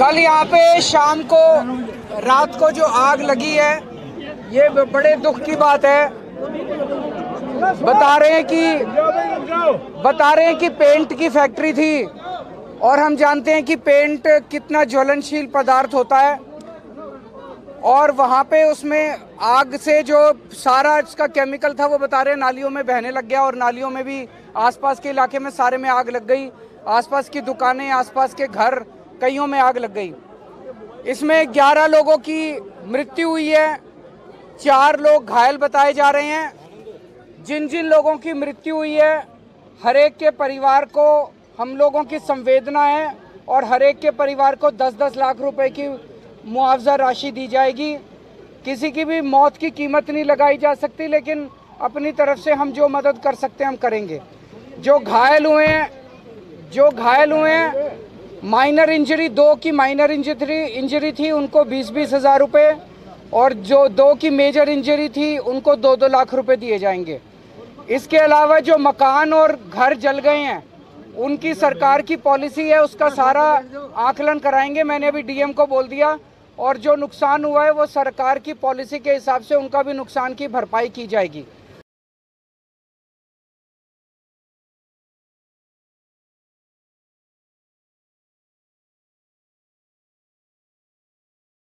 कल यहाँ पे शाम को, रात को जो आग लगी है, ये बड़े दुख की बात है। बता रहे हैं कि, बता रहे हैं कि पेंट की फैक्ट्री थी, और हम जानते हैं कि पेंट कितना ज्वलनशील पदार्थ होता है, और वहाँ पे उसमें आग से जो सारा इसका केमिकल था, वो बता रहे हैं नालियों में बहने लग गया, और नालियों में भी आसपास के इलाके में सारे में आग लग गई। आसपास की दुकानें, आसपास के घर कईयों में आग लग गई। इसमें 11 लोगों की मृत्यु हुई है। चार लोग घायल बताए जा रहे हैं। जिन जिन लोगों की मृत्यु हुई है, हर एक के परिवार को हम लोगों की संवेदना है और हर एक के परिवार को 10-10 लाख रुपए की मुआवजा राशि दी जाएगी। किसी की भी मौत की कीमत नहीं लगाई जा सकती, लेकिन अपनी तरफ़ से हम जो मदद कर सकते हैं, हम करेंगे। जो घायल हुए हैं, जो घायल हुए हैं माइनर इंजरी दो की माइनर इंजरी इंजरी थी उनको बीस बीस हज़ार रुपये और जो दो की मेजर इंजरी थी उनको दो दो लाख रुपए दिए जाएँगे। इसके अलावा जो मकान और घर जल गए हैं, उनकी सरकार की पॉलिसी है, उसका सारा आकलन कराएँगे। मैंने अभी डीएम को बोल दिया और जो नुकसान हुआ है, वो सरकार की पॉलिसी के हिसाब से उनका भी नुकसान की भरपाई की जाएगी।